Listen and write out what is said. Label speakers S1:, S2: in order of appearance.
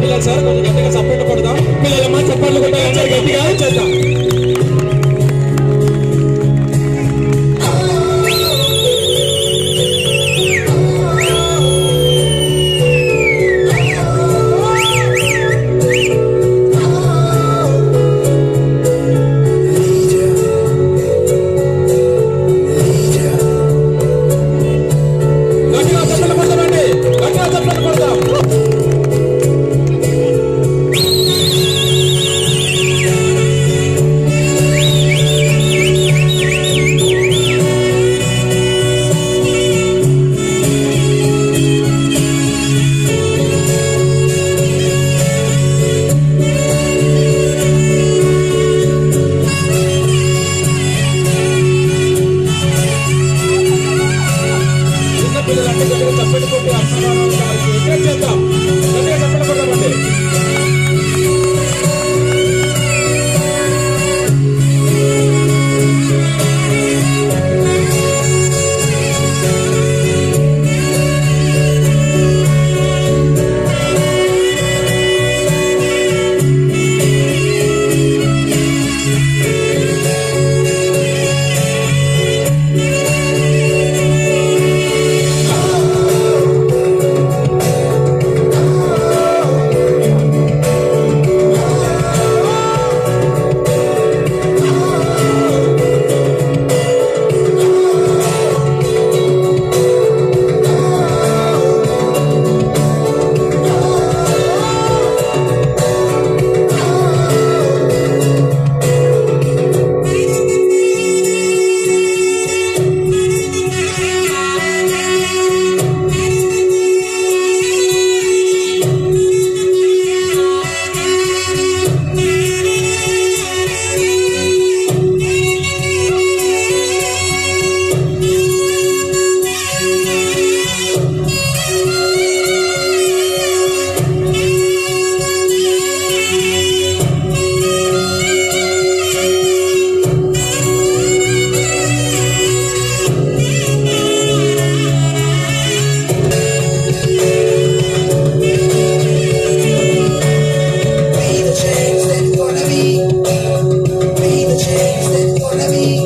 S1: పిల్లలు సార్ కొంచెం గట్టిగా చప్పట్లు కొడదాం పిల్లలమ్మా చప్పట్లు కొట్టాలి. సార్ గట్టిగా చేద్దాం. Thank you. de mí.